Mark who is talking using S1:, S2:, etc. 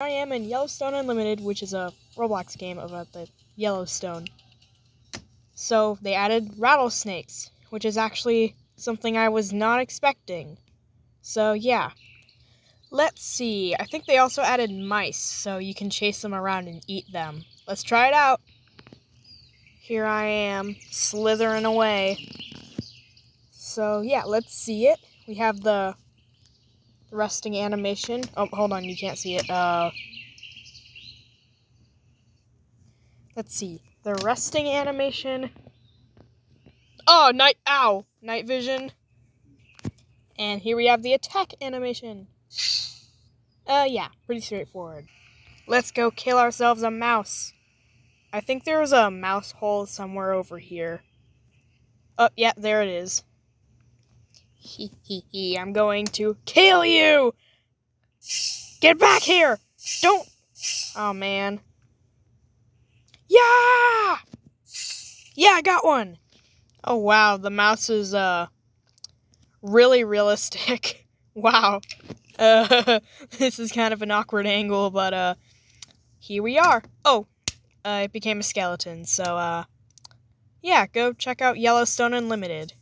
S1: I am in Yellowstone Unlimited, which is a Roblox game about the Yellowstone. So they added rattlesnakes, which is actually something I was not expecting. So yeah. Let's see. I think they also added mice, so you can chase them around and eat them. Let's try it out. Here I am, slithering away. So yeah, let's see it. We have the resting animation. Oh, hold on, you can't see it. Uh, let's see. The resting animation. Oh, night. Ow! Night vision. And here we have the attack animation. Uh, yeah, pretty straightforward. Let's go kill ourselves a mouse. I think there's a mouse hole somewhere over here. Oh, yeah, there it is. Hee hee hee, I'm going to kill you! Get back here! Don't! Oh, man. Yeah! Yeah, I got one! Oh, wow, the mouse is, uh, really realistic. wow. Uh, this is kind of an awkward angle, but, uh, here we are. Oh, uh, it became a skeleton, so, uh, yeah, go check out Yellowstone Unlimited.